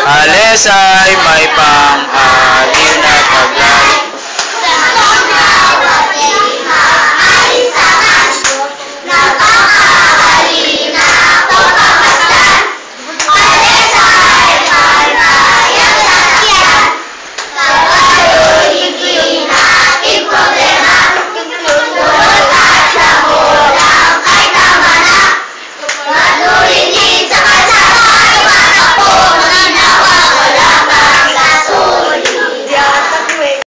Ah, Alesay may pa